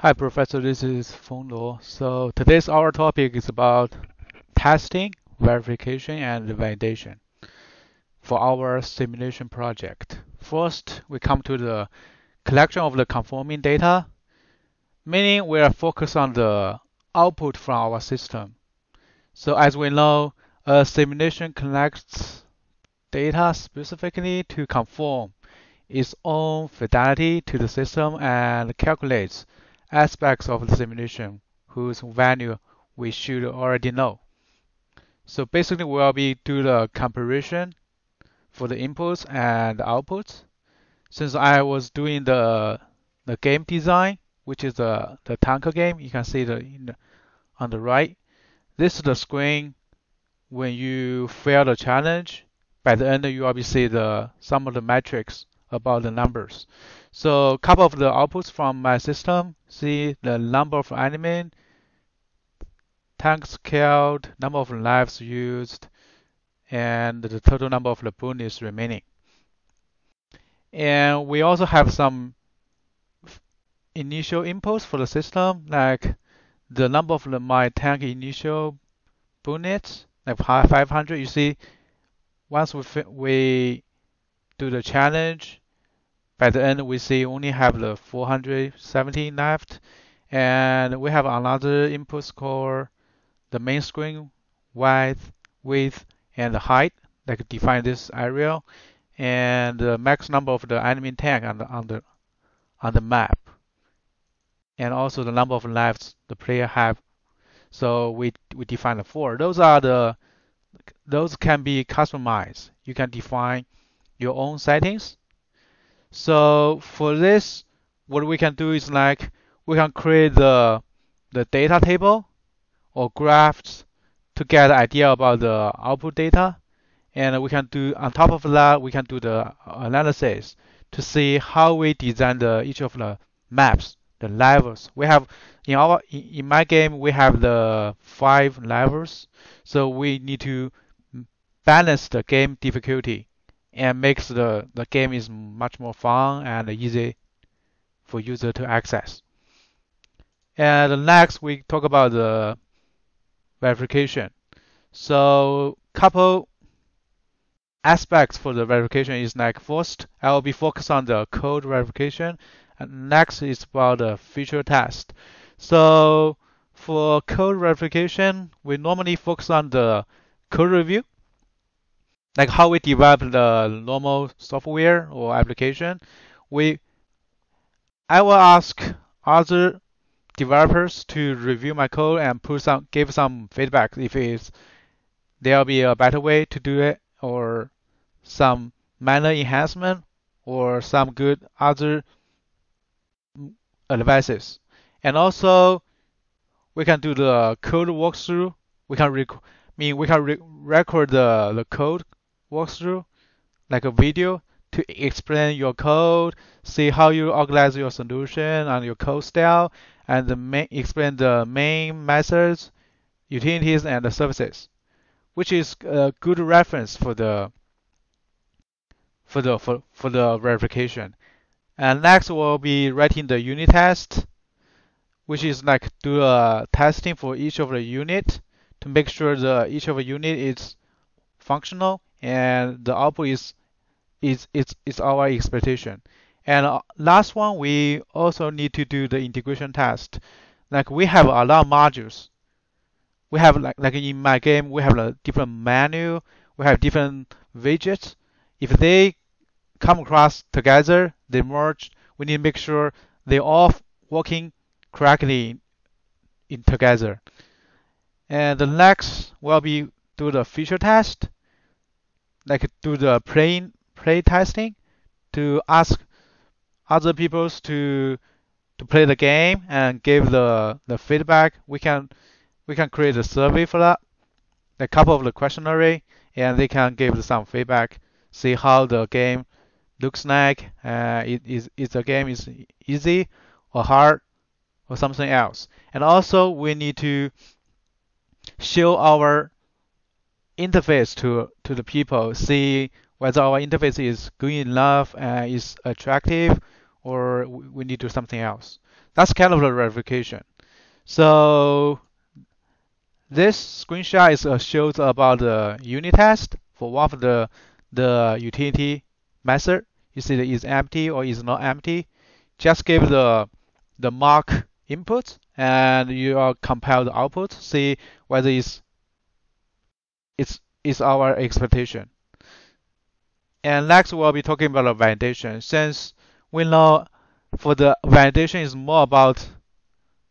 Hi, Professor. This is Feng Luo. So today's our topic is about testing, verification, and validation for our simulation project. First, we come to the collection of the conforming data, meaning we are focused on the output from our system. So as we know, a simulation collects data specifically to conform its own fidelity to the system and calculates aspects of the simulation whose value we should already know. So basically we'll be do the comparison for the inputs and outputs. Since I was doing the the game design, which is the the tanker game, you can see the, the on the right. This is the screen when you fail the challenge. By the end, you be see the some of the metrics about the numbers. So a couple of the outputs from my system, see the number of enemy, tanks killed, number of lives used, and the total number of the bonus remaining. And we also have some initial inputs for the system, like the number of the, my tank initial bullets, like 500. You see, once we, we do the challenge, by the end we see only have the 470 left. And we have another input score the main screen width width and height that define this area. And the max number of the enemy tank on the on the on the map. And also the number of lives the player have. So we we define the four. Those are the those can be customized. You can define your own settings so for this, what we can do is like we can create the the data table or graphs to get an idea about the output data. And we can do on top of that, we can do the analysis to see how we design the each of the maps, the levels. We have in our in my game we have the five levels, so we need to balance the game difficulty and makes the, the game is much more fun and easy for user to access. And next we talk about the verification. So couple aspects for the verification is like first I will be focused on the code verification and next is about the feature test. So for code verification, we normally focus on the code review like how we develop the normal software or application, we I will ask other developers to review my code and put some give some feedback if it's there'll be a better way to do it or some minor enhancement or some good other advices. And also we can do the code walkthrough. We can rec- mean we can re- record the, the code walkthrough, like a video to explain your code, see how you organize your solution and your code style, and the main, explain the main methods, utilities, and the services, which is a good reference for the for the for, for the verification. And next we'll be writing the unit test, which is like do a testing for each of the unit to make sure the each of the unit is functional and the output is is is, is our expectation. And uh, last one, we also need to do the integration test. Like we have a lot of modules. We have like like in my game, we have a different menu, we have different widgets. If they come across together, they merge. We need to make sure they all working correctly in together. And the next will be do the feature test like do the play play testing to ask other people to to play the game and give the the feedback. We can we can create a survey for that, a couple of the questionnaire, and they can give some feedback, see how the game looks like. Uh, is is the game is easy or hard or something else. And also we need to show our interface to to the people, see whether our interface is good enough and is attractive, or we need to do something else. that's kind of the verification. So this screenshot is uh, shows about the unit test for one of the the utility method. You see that is empty or is not empty. Just give the the mark input and you are compile the output, see whether it's it's is our expectation. And next we'll be talking about validation. Since we know for the validation is more about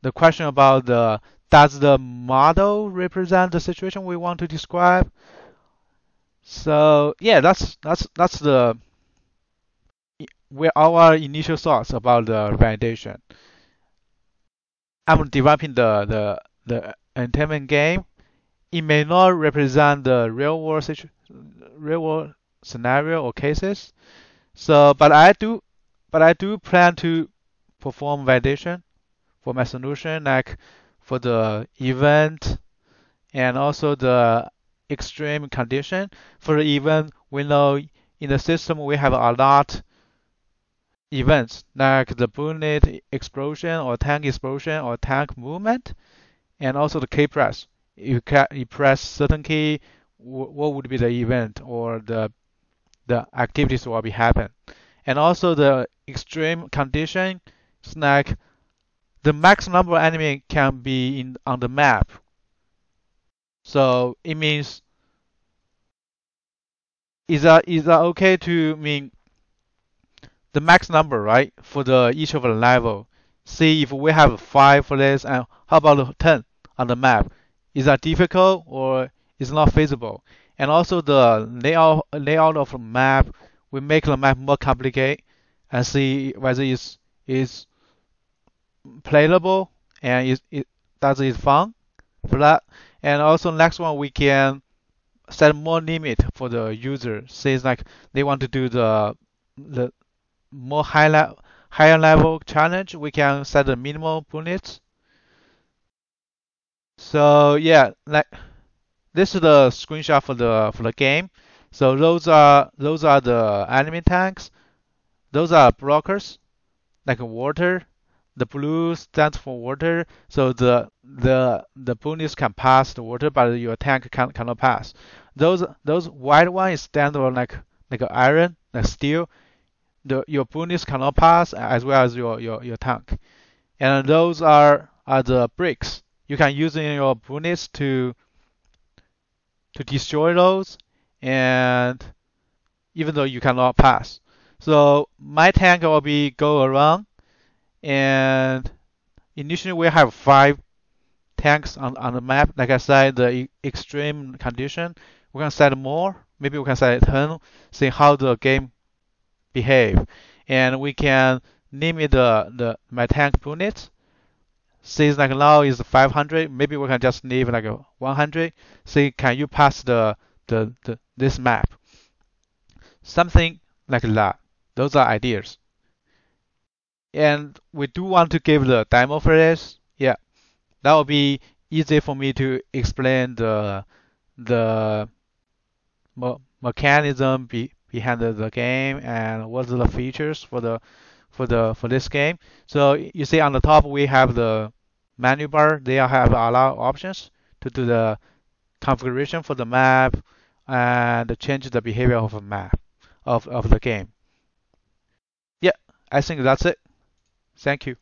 the question about the does the model represent the situation we want to describe? So yeah, that's that's that's the where our initial thoughts about the validation. I'm developing the the the entertainment game. It may not represent the real world situ- real world scenario or cases. So, but I do but I do plan to perform validation for my solution, like for the event and also the extreme condition. For the event, we know in the system we have a lot events like the bullet explosion or tank explosion or tank movement, and also the key press. You, you press certain key, what would be the event or the the activities will be happen. And also the extreme condition, like the max number of enemy can be in on the map. So it means is that is that okay to mean the max number, right, for the each of the level. See if we have five for this, and how about ten on the map? Is that difficult or is not feasible? And also the layout layout of the map, we make the map more complicated and see whether it's is playable and is it does it fun for that. And also next one we can set more limit for the user. Say like they want to do the the more high higher level challenge, we can set the minimal bullets. So yeah, like this is the screenshot for the for the game. So those are those are the enemy tanks. Those are blockers, like water the blue stands for water, so the the the bullets can pass the water, but your tank can cannot pass. Those those white ones stand for like like iron, like steel. The your bullets cannot pass as well as your your, your tank. And those are are the bricks. You can use in your bullets to to destroy those and even though you cannot pass. So my tank will be go around and initially we have five tanks on, on the map. Like I said, the extreme condition, we can set more. Maybe we can set 10, see how the game behave. And we can limit the, the my tank units. Since like now is 500, maybe we can just leave like 100. See, can you pass the, the, the this map? Something like that. Those are ideas and we do want to give the demo for this, yeah, that will be easy for me to explain the the me mechanism be, behind the, the game and what are the features for the for the for this game. So you see on the top we have the menu bar. They have a lot of options to do the configuration for the map and change the behavior of a map of, of the game. Yeah, I think that's it. Thank you.